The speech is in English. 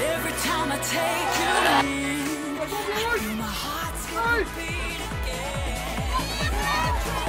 Every time I take you in, I feel my heart's gonna beat again.